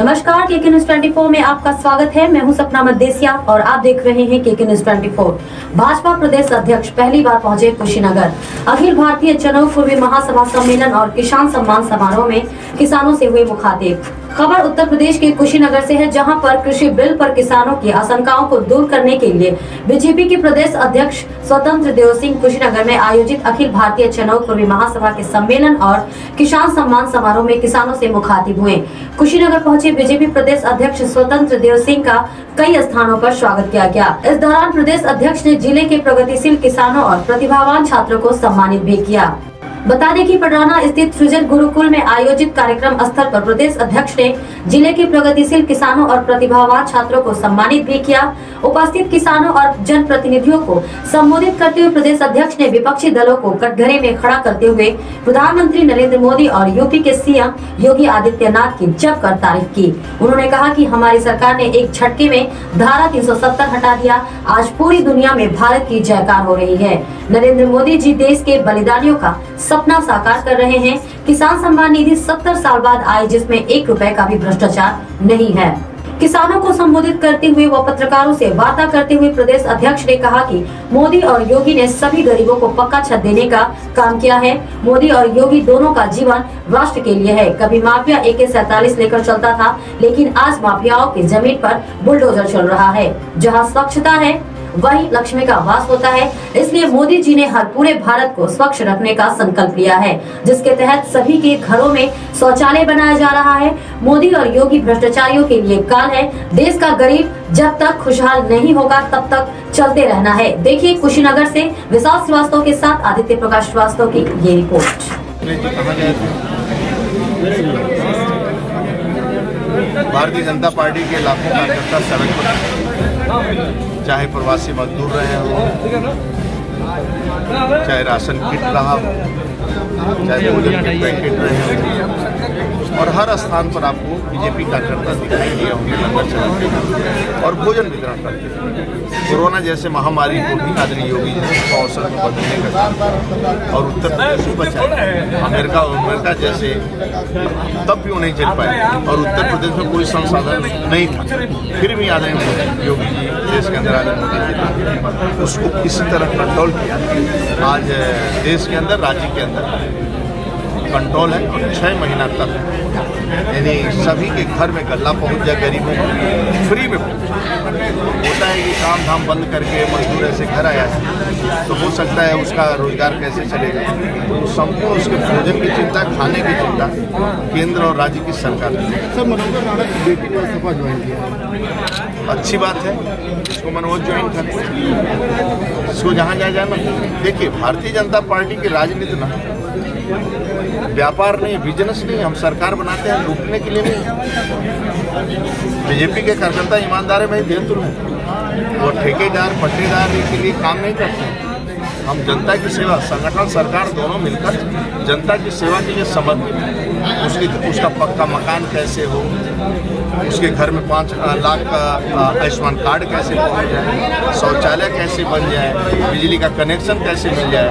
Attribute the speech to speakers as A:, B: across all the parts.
A: नमस्कार के के न्यूज़ 24 में आपका स्वागत है। मैं हूँ सपना मदेसिया और आप देख रहे हैं के के न्यूज़ 24 भाजपा प्रदेश अध्यक्ष पहली बार पहुँचे कुशीनगर। अखिल भारतीय चनौ पूर्वी महासभा सम्मेलन और किसान सम्मान समारोह में किसानों से हुए मुखातिब। खबर उत्तर प्रदेश के कुशीनगर से है, जहाँ पर कृषि बिल पर किसानों की आशंकाओं को दूर करने के लिए बीजेपी के प्रदेश अध्यक्ष स्वतंत्र देव सिंह कुशीनगर में आयोजित अखिल भारतीय चुनाव पूर्वी महासभा के सम्मेलन और किसान सम्मान समारोह में किसानों से मुखातिब हुए। कुशीनगर पहुँचे बीजेपी प्रदेश अध्यक्ष स्वतंत्र देव सिंह का कई स्थानों पर स्वागत किया गया। इस दौरान प्रदेश अध्यक्ष ने ज़िले के प्रगतिशील किसानों और प्रतिभावान छात्रों को सम्मानित भी किया। बता दें कि पडराना स्थित सृजन गुरुकुल में आयोजित कार्यक्रम स्थल पर प्रदेश अध्यक्ष ने ज़िले के प्रगतिशील किसानों और प्रतिभावान छात्रों को सम्मानित भी किया। उपस्थित किसानों और जन प्रतिनिधियों को संबोधित करते हुए प्रदेश अध्यक्ष ने विपक्षी दलों को कटघरे में खड़ा करते हुए प्रधानमंत्री नरेंद्र मोदी और यूपी के सीएम योगी आदित्यनाथ की जमकर तारीफ़ की। उन्होंने कहा की हमारी सरकार ने एक झटके में धारा 370 हटा दिया। आज पूरी दुनिया में भारत की जयकार हो रही है। नरेंद्र मोदी जी देश के बलिदानियों का सपना साकार कर रहे हैं। किसान सम्मान निधि 70 साल बाद आए, जिसमें एक रुपए का भी भ्रष्टाचार नहीं है। किसानों को संबोधित करते हुए व पत्रकारों से वार्ता करते हुए प्रदेश अध्यक्ष ने कहा कि मोदी और योगी ने सभी गरीबों को पक्का छत देने का काम किया है। मोदी और योगी दोनों का जीवन राष्ट्र के लिए है। कभी माफिया ए के सैतालीस लेकर चलता था, लेकिन आज माफियाओं की ज़मीन पर बुलडोजर चल रहा है, जहाँ स्वच्छता है वही लक्ष्मी का वास होता है। इसलिए मोदी जी ने हर पूरे भारत को स्वच्छ रखने का संकल्प लिया है, जिसके तहत सभी के घरों में शौचालय बनाया जा रहा है। मोदी और योगी भ्रष्टाचारियों के लिए काल है। देश का गरीब जब तक खुशहाल नहीं होगा, तब तक चलते रहना है। देखिए कुशीनगर से विशाल श्रीवास्तव के साथ आदित्य प्रकाश श्रीवास्तव की ये रिपोर्ट।
B: भारतीय जनता पार्टी के लाखों कार्यकर्ता सड़क पर चाहे प्रवासी मजदूर रहे हो, चाहे राशन किट रहा हो, चाहे पैकेट रहे हों और हर स्थान पर आपको बीजेपी कार्यकर्ता दिखाई दिए होंगे लंगर चलाते और भोजन वितरण करते कोरोना जैसे महामारी को भी आदरणीय योगी जी ने अवसर में बदलने का काम और उत्तर प्रदेश को बचाया अमेरिका अमेरिका जैसे तब भी नहीं झेल पाए। और उत्तर प्रदेश में कोई संसाधन नहीं था। फिर भी आदरणीय योगी जी, देश के अंदर आदरणीय मोदी जी उसको किसी तरह कंट्रोल किया। आज देश के अंदर, राज्य के अंदर। कंट्रोल है और छः महीना तक। यानी सभी के घर में गल्ला पहुँच जाए गरीबों को। फ्री में होता है कि काम धाम बंद करके मजदूर ऐसे घर आया है तो हो सकता है उसका रोज़गार कैसे चलेगा? तो संपूर्ण उसके भोजन की चिंता खाने की चिंता केंद्र और राज्य की सरकार
C: सर राणा की बेटी ने सपा ज्वाइन किया?
B: अच्छी बात है इसको मनोज ज्वाइन कर इसको जहाँ जाए जाए देखिए भारतीय जनता पार्टी की राजनीति ना व्यापार नहीं बिज़नेस नहीं, हम सरकार बनाते हैं, लूटने के लिए नहीं। बीजेपी के कार्यकर्ता ईमानदार है भाई दे तो वो ठेकेदार पट्टेदार के लिए काम नहीं करते हम जनता की सेवा, संगठन, सरकार दोनों मिलकर जनता की सेवा के लिए समर्पित हैं। उसकी उसका पक्का मकान कैसे हो? उसके घर में पाँच लाख का आयुष्मान कार्ड कैसे पहुँच जाए? शौचालय कैसे बन जाए? बिजली का कनेक्शन कैसे मिल जाए?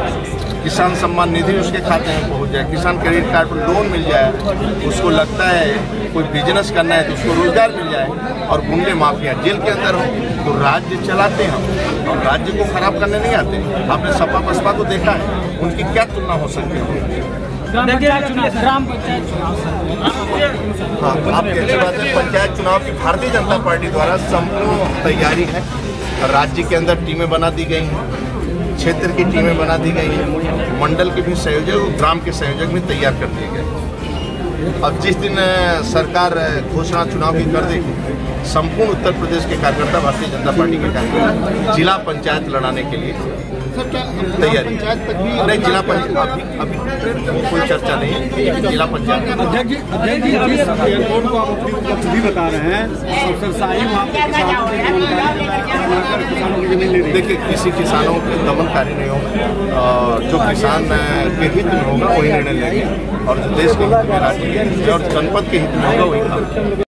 B: किसान सम्मान निधि उसके खाते में पहुँच जाए किसान क्रेडिट कार्ड पर लोन मिल जाए उसको लगता है कोई बिज़नेस करना है तो उसको रोज़गार मिल जाए और गुंडे माफिया जेल के अंदर हो तो राज्य चलाते हैं और राज्य को खराब करने नहीं आते। आपने सपा बसपा को देखा है उनकी क्या तुलना हो सकती है?
D: ग्राम पंचायत चुनाव
B: हाँ आपकी अच्छी बात है पंचायत चुनाव की भारतीय जनता पार्टी द्वारा संपूर्ण तैयारी है राज्य के अंदर टीमें बना दी गई हैं। क्षेत्र की टीमें बना दी गई हैं। मंडल के भी संयोजक ग्राम के संयोजक भी तैयार कर दिए गए अब जिस दिन सरकार घोषणा चुनाव की कर देगी, संपूर्ण उत्तर प्रदेश के कार्यकर्ता भारतीय जनता पार्टी के कार्यकर्ता, जिला पंचायत लड़ाने के लिए तैयारी नहीं जिला पंचायत अभी अभी वो कोई चर्चा नहीं है जिला पंचायत
C: अध्यक्ष जी अध्यक्ष जी एयरपोर्ट को आप अपनी उपलब्धि बता रहे हैं। अफसरशाही वहाँ है
B: देखिए किसी किसानों के दमनकारी नहीं होगा। और जो किसान के हित में होगा वही निर्णय लेंगे। और जो देश के हित में राज्य के हित और जनपद के हित में होगा वही